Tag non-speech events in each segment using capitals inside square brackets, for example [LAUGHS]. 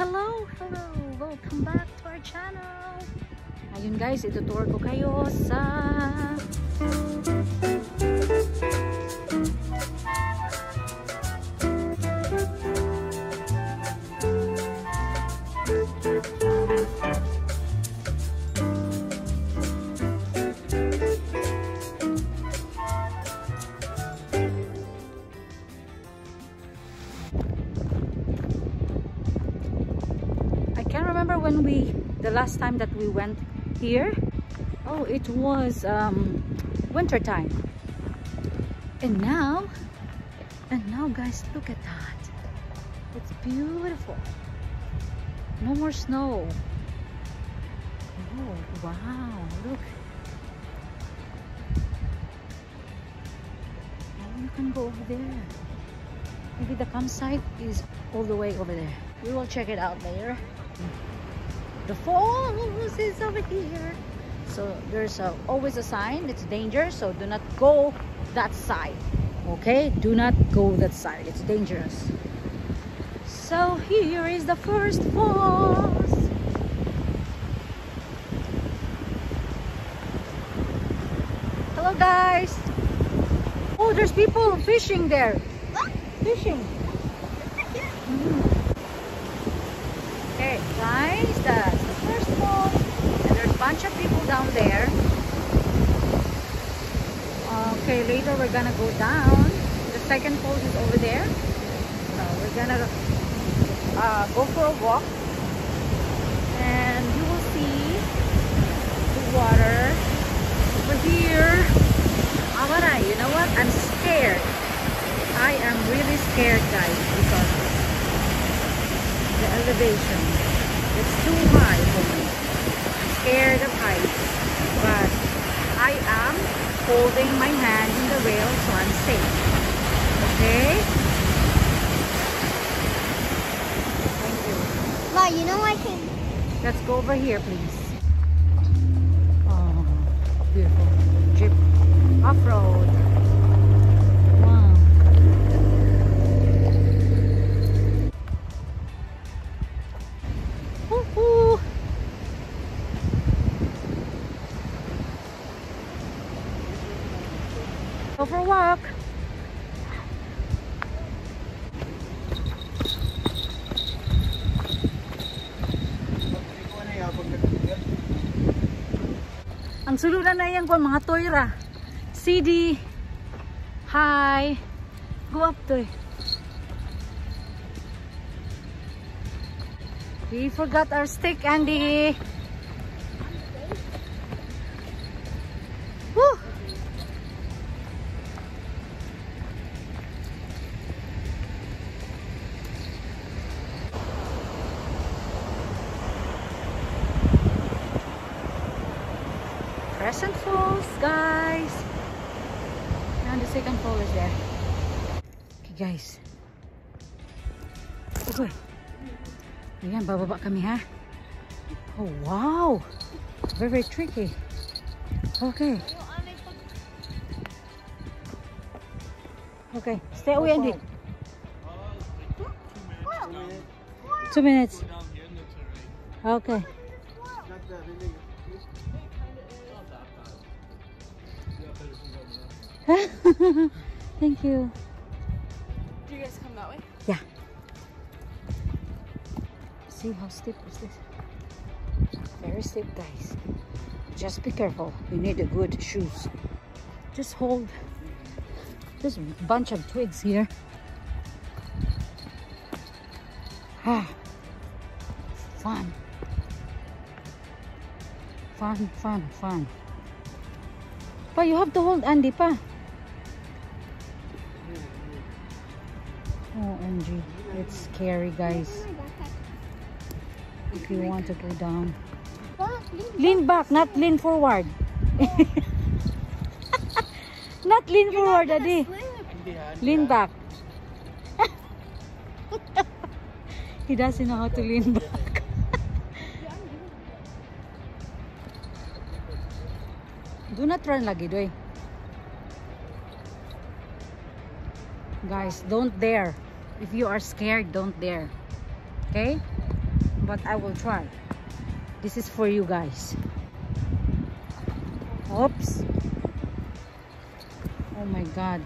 Hello, hello! Welcome back to our channel! Ayun guys, itutour ko kayo sa... we, the last time that we went here. Oh, it was um, winter time. And now, and now guys, look at that. It's beautiful. No more snow. Oh, wow, look. Oh, you can go over there. Maybe the campsite is all the way over there. We will check it out later. The falls is over here. So there's a, always a sign, it's dangerous so do not go that side. Okay, do not go that side, it's dangerous. So here is the first falls. Hello guys. Oh, there's people fishing there. Fishing. Mhm. Okay, guys, that's the first falls. And there's a bunch of people down there. Okay, later we're gonna go down. The second falls is over there. So we're gonna uh, go for a walk. And you will see the water over here. Amara, you know what? I'm scared. I am really scared, guys, because the elevation. It's too high for me. I'm scared of heights, but I am holding my hand in the rail so I'm safe. Okay? Thank you. Ma, you know I can. Let's go over here, please. Oh, beautiful. Jeep off-road. Go for a walk. Ang suludan na yan ko mga toyra. CD. Hi. Go up to We forgot our stick, Andy. Woo! Crescent Falls, guys. And the second fall is there. Okay, guys. Okay. Ayan, bababa kami ha. Oh, wow. Very, very tricky. Okay. Okay, stay away, Andy. Two minutes. Okay. [LAUGHS] Thank you. Do you guys come that way? Yeah. See how steep is this? Very steep, guys. Just be careful. You need a good shoes. Just hold. There's a bunch of twigs here. Ah, fun. Fun, fun, fun. Pa, you have to hold Andy pa. Oh, OMG. It's scary, guys. If you want to go down. Lean back, not lean forward. [LAUGHS] not lean forward, Daddy. Lean back. [LAUGHS] he doesn't know how to lean back. Do not run lagi. Guys, don't dare. If you are scared, don't dare. Okay? but I will try. This is for you guys. Oops. Oh my god.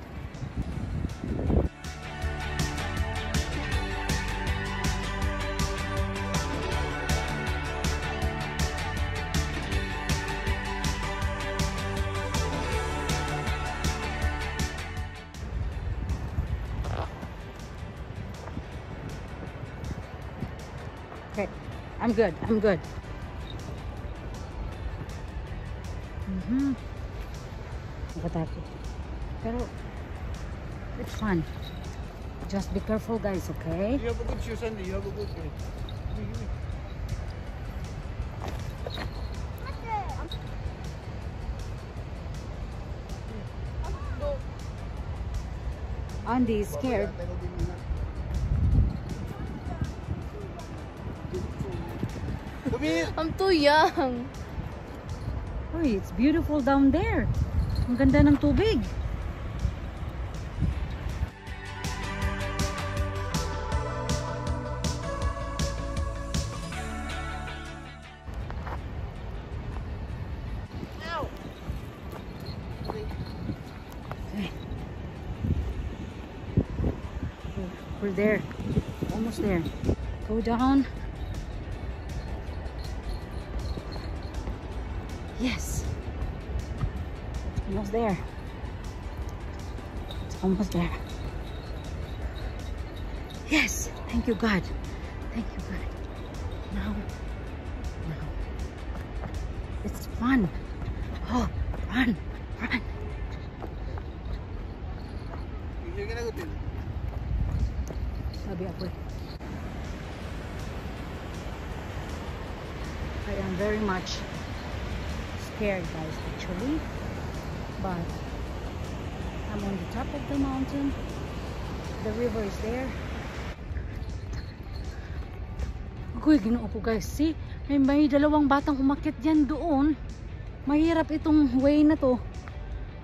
Good. I'm good. Mhm. Nakatakot. Pero, it's fun. Just be careful guys, okay? You have a good shoe, Sandy. You have a good shoe. Andy is scared. Come here. I'm too young. Uy, it's beautiful down there. Ang ganda ng tubig. Ow. We're there. Almost there. Go down. Yes. Almost there. It's almost there. Yes. Thank you, God. Thank you, God. Now. Now. It's fun. Oh, run. Run. Sabi ako eh. I am very much scared guys actually. But I'm on the top of the mountain. The river is there. Uy, ginoo ko guys. See, may, may dalawang batang umakyat dyan doon. Mahirap itong way na to.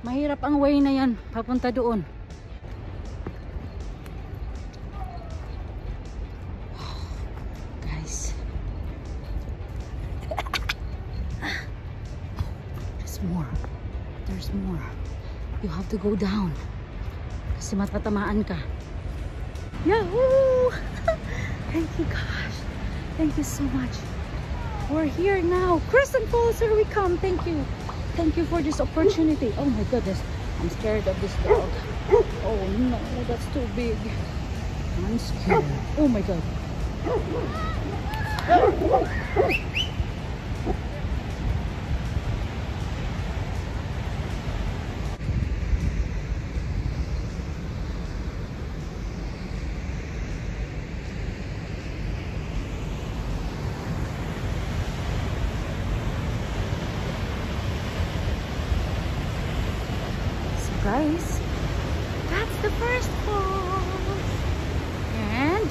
Mahirap ang way na yan. Papunta doon. To go down. Kasi matatamaan ka. Yahoo! [LAUGHS] Thank you, gosh. Thank you so much. We're here now. Crescent Falls, here we come. Thank you. Thank you for this opportunity. Oh my goodness. I'm scared of this dog. Oh no, that's too big. I'm scared. Oh my god. So guys, that's the first falls. And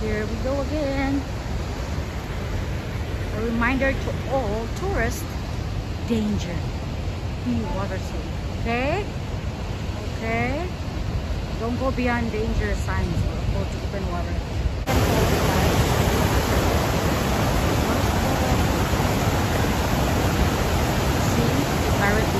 here we go again. A reminder to all tourists, danger. Be water safe, okay? Okay? Don't go beyond danger signs or go to open water. See, pirate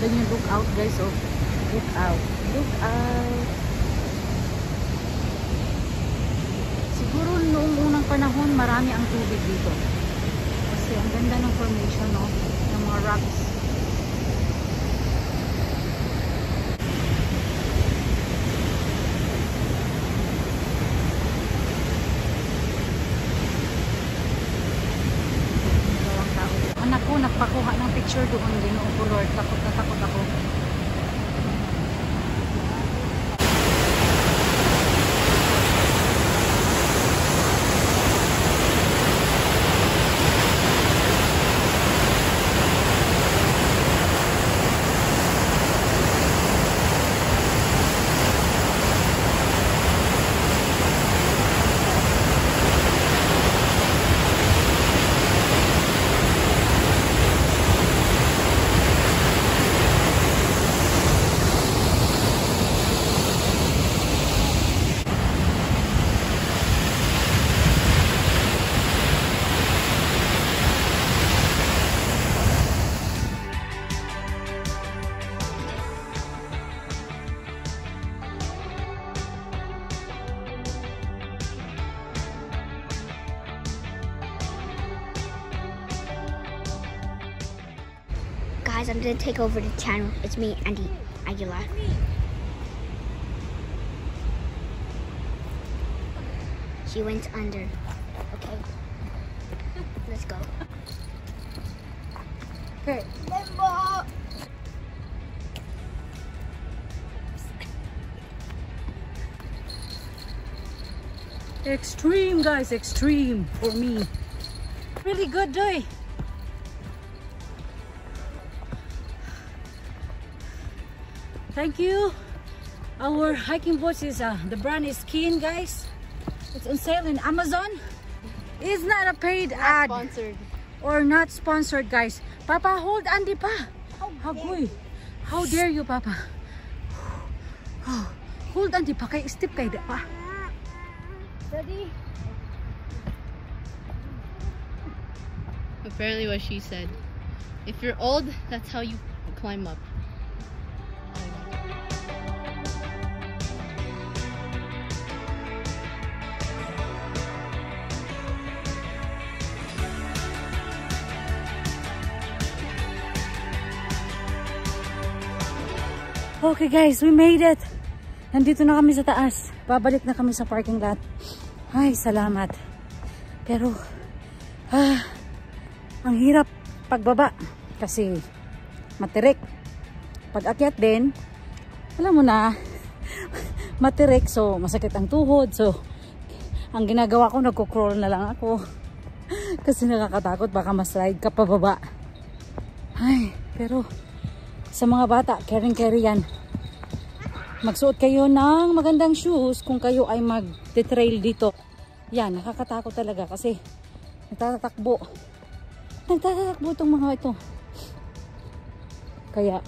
Then you look out guys, oh. Look out. Look out. Siguro noong unang panahon, marami ang tubig dito. Kasi ang ganda ng formation, no? Ng mga rocks. nagpakuha ng picture doon din. O oh, Lord, takot na takot ako. Guys, I'm gonna take over the channel. It's me, Andy Aguilar. She went under. Okay. Let's go. Okay. Extreme, guys. Extreme for me. Really good day. Thank you. Our hiking boots is uh, the brand is Keen, guys. It's on sale in Amazon. It's not a paid ad Sponsored. or not sponsored, guys. Papa, hold Andy pa. How good. How dare you, Papa? Hold Andy pa kay step kay da pa. Ready? Apparently what she said. If you're old, that's how you climb up. Okay guys, we made it. Nandito na kami sa taas. Babalik na kami sa parking lot. Ay, salamat. Pero, ah, ang hirap pagbaba. Kasi, matirik. Pag akyat din, alam mo na, [LAUGHS] matirik. So, masakit ang tuhod. So, ang ginagawa ko, nagko-crawl na lang ako. [LAUGHS] Kasi nakakatakot, baka maslide ka pababa. Ay, pero, sa mga bata, caring-carry yan. Magsuot kayo ng magandang shoes kung kayo ay mag-trail dito. Yan, nakakatakot talaga kasi nagtatakbo. Nagtatakbo itong mga ito. Kaya,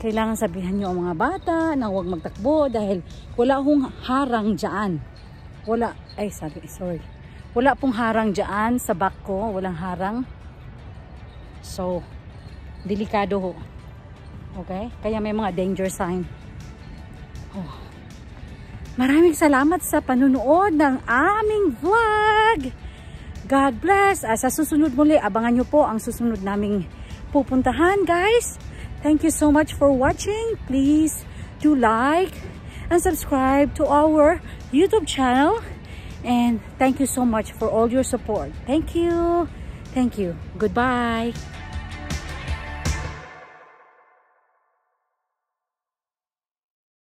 kailangan sabihan nyo ang mga bata na huwag magtakbo dahil wala akong harang dyan. Wala, ay sabi, sorry. Wala pong harang dyan sa back ko. Walang harang. So, delikado ho. Okay? Kaya may mga danger sign. Oh. Maraming salamat sa panunood ng aming vlog. God bless. Ah, sa susunod muli, abangan nyo po ang susunod naming pupuntahan, guys. Thank you so much for watching. Please do like and subscribe to our YouTube channel. And thank you so much for all your support. Thank you. Thank you. Goodbye.